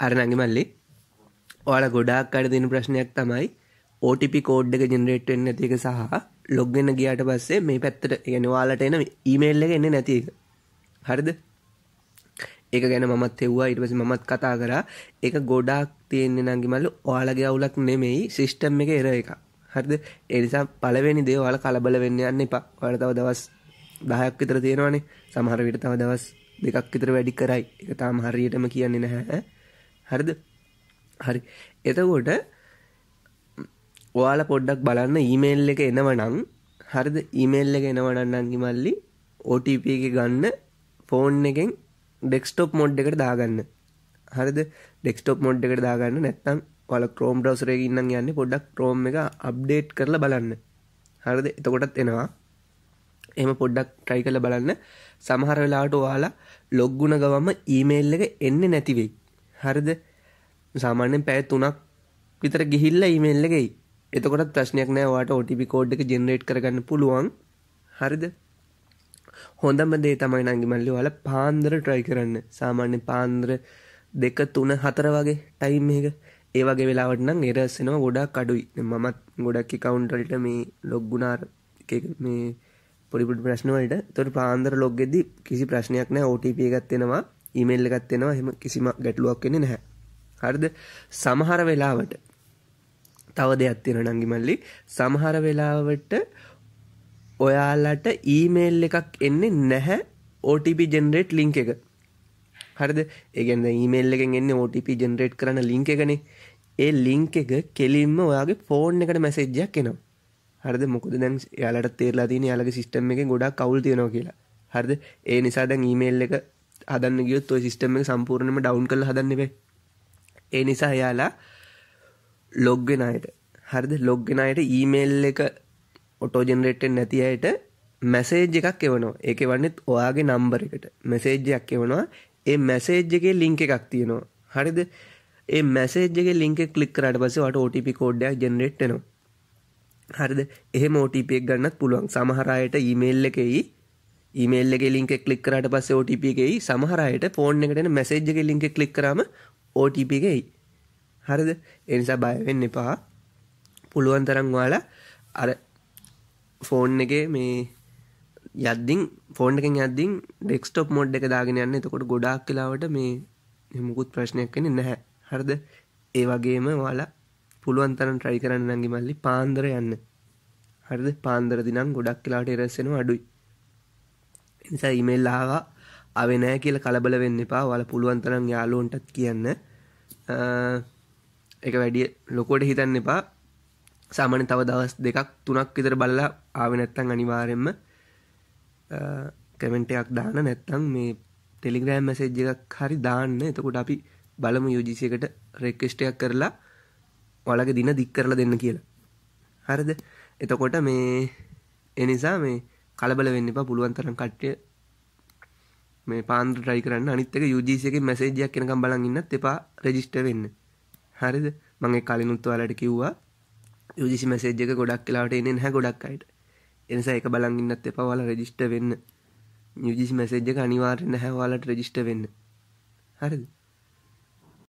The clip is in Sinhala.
අර නඟි මල්ලි ඔයාලා ගොඩාක් අඩ දෙන ප්‍රශ්නයක් තමයි OTP කෝඩ් එක ජෙනරේට් වෙන්නේ නැති එක සහ ලොග් වෙන්න ගියාට පස්සේ මේ පැත්තට يعني ඔයාලට එන ඊමේල් එක එන්නේ නැති එක. හරිද? ඒක ගැන මමත් හෙව්වා ඊට පස්සේ මමත් කතා කරා. ඒක ගොඩාක් තියෙන්නේ නංගි මල්ලි ඔයාලගේ අවුලක් නෙමෙයි සිස්ටම් එකේ එරර් එකක්. හරිද? ඒ නිසා පළවෙනි දේ ඔයාලා කලබල වෙන්න යන්න එපා. ඔයාලා තව දවස් 10ක් විතර තියෙනවානේ. සමහර විට තව දවස් දෙකක් විතර වැඩි කරයි. ඒක තාම හරියටම කියන්නේ නැහැ. හරිද? හරි. එතකොට ඔයාලා පොඩ්ඩක් බලන්න ඊමේල් එක එනවනම් හරිද? ඊමේල් එක එනවනම් නංගි මල්ලි OTP එක ගන්න ෆෝන් එකෙන් ඩෙස්ක්ටොප් මොඩ් එකට දාගන්න. හරිද? ඩෙස්ක්ටොප් මොඩ් එකට දාගන්න නැත්නම් ඔයාලා Chrome browser එකේ ඉන්නම් යන්නේ පොඩ්ඩක් Chrome එක අප්ඩේට් කරලා බලන්න. හරිද? එතකොටත් එනවා. එහෙම පොඩ්ඩක් try කරලා බලන්න. සමහර වෙලාවට ඔයාලා log වුණ ගමම ඊමේල් එක එන්නේ නැති වෙයි. හරිද? සාමාන්‍යයෙන් පැය 3ක් විතර ගිහිල්ලා ඊමේල් එක එයි. එතකොටත් ප්‍රශ්නයක් නෑ ඔයාට OTP කෝඩ් එක ජෙනරේට් කරගන්න පුළුවන්. හරිද? හොඳම දේ තමයි නංගි මල්ලි ඔයාලා පාන්දර try කරන්න. සාමාන්‍ය පාන්දර 2 3 4 වගේ ටයිම් එක. ඒ වගේ වෙලාවට නම් එරර්ස් එනවා ගොඩක් අඩුයි. මමත් ගොඩක් account වලට මේ log වුණා මේ පොඩි පොඩි ප්‍රශ්න වලට. ඒතකොට පාන්දර log එද්දි කිසි ප්‍රශ්නයක් නැහැ. OTP එකක් එනවා, email එකක් එනවා. එහෙම කිසිම ගැටලුවක් වෙන්නේ නැහැ. හරිද? සමහර වෙලාවට තව දෙයක් තියෙනවා නංගි මල්ලි. සමහර වෙලාවට ඔයාලට ඊමේල් එකක් එන්නේ නැහැ OTP ජෙනරේට් ලින්ක් එක. හරිද? ඒ කියන්නේ ඊමේල් එකෙන් එන්නේ OTP ජෙනරේට් කරන ලින්ක් එකනේ. ඒ ලින්ක් එක කෙලින්ම ඔයාගේ ෆෝන් එකට මැසේජ් එකක් එනවා. හරිද? මොකද දැන් එයාලට තේරලා තියෙන එයාලගේ සිස්ටම් එකේ ගොඩක් අවුල් තියෙනවා කියලා. හරිද? ඒ නිසා දැන් ඊමේල් එක හදන්න ගියොත් ওই සිස්ටම් එක සම්පූර්ණයෙන්ම ඩවුන් කරලා හදන්න බෑ. ඒ නිසා එයාලා ලොග් වෙන අයට හරිද? ලොග් වෙන අයට ඊමේල් එක ඔටෝ ජෙනරේට් වෙන්නේ නැති අයට මැසේජ් එකක් එවනවා. ඒක එවන්නේත් ඔයාගේ නම්බර් එකට. මැසේජ් එකක් එවනවා. ඒ මැසේජ් එකේ ලින්ක් එකක් තියෙනවා. හරිද? ඒ මැසේජ් එකේ ලින්ක් එක ක්ලික් කරාට පස්සේ ඔයාට OTP කෝඩ් එකක් ජෙනරේට් වෙනවා. හරිද? එහෙම OTP එක ගන්නත් පුළුවන්. සමහර අයට ඊමේල් එකේ ඊමේල් එකේ ලින්ක් එක ක්ලික් කරාට පස්සේ OTP එකේ සමහර අයට ෆෝන් එකට එන මැසේජ් එකේ ලින්ක් එක ක්ලික් කරාම OTP එක එයි. හරිද? ඒ නිසා බය වෙන්න එපා. පුළුවන් තරම් ඔයාලා අර ෆෝන් එකේ මේ යද්දිින් ෆෝන් එකෙන් යද්දිින් ඩෙක්ස්ටොප් මොඩ් එක දාගෙන යන්න. එතකොට ගොඩාක් කලාවට මේ මුකුත් ප්‍රශ්නයක් කෙනෙ නැහැ. හරද? ඒ වගේම වාලා පුළුවන් තරන් ට්‍රයි කරන්න නංගි මල්ලි පාන්දර යන්න. හරිද? පාන්දර දිනම් ගොඩක් කලාට එරස්සෙන අඩුයි. නිසා ඉමේල් ආවා අවෙ නෑ කියල කලබල වෙන්න එපා. වල පුළුවන් තරම් යාලුවන්ටත් කියන්න. එක වැඩිය ලොකොට හිතන්න එපා. සාමන තව දවස් දෙකක් තුනක් විතර බලලා ආව නැත්තං අනිවාරෙන්ම කමෙන්ටයක් දාන නැත්තං මේ ටෙලිග්‍රෑම් මැසේජ් එකක් හරි දාන්න. එතකොට අපි බලමු යුජිසියකට රෙක්කෙස්ටයක් කරලා වලගේ දින දික් කරලා දෙන්න කියලා. හරිද? එතකොට මේ එනිසා මේ කලබල වෙන්න එපා පුළුවන් තරම් කට්ටිය මේ පාන්දර ට්‍රයි කරන්න. අනිත් එක UGC එකේ මැසේජ් එකක් එනකම් බලන් ඉන්නත් එපා රෙජිස්ටර් වෙන්න. හරිද? මම ඒ කලිනුත් ඔයාලට කිව්වා UGC මැසේජ් එක ගොඩක් වෙලාවට එන්නේ නැහැ ගොඩක් අයට. එනිසා එක බලන් ඉන්නත් එපා ඔයාලා රෙජිස්ටර් වෙන්න. UGC මැසේජ් එක අනිවාර්යෙන් නැහැ ඔයාලට රෙජිස්ටර් වෙන්න. හරිද?